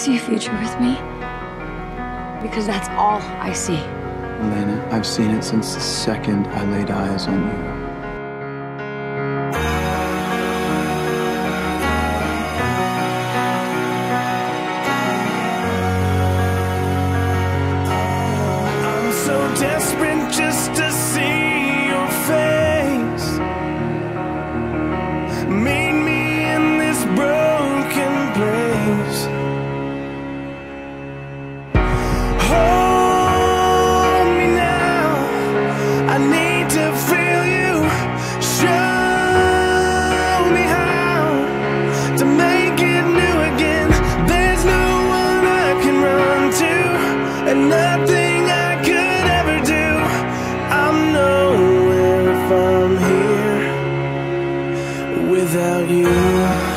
see a future with me? Because that's all I see. Elena, I've seen it since the second I laid eyes on you. I'm so desperate just to see your face. Me and nothing I could ever do. I'm nowhere here without you.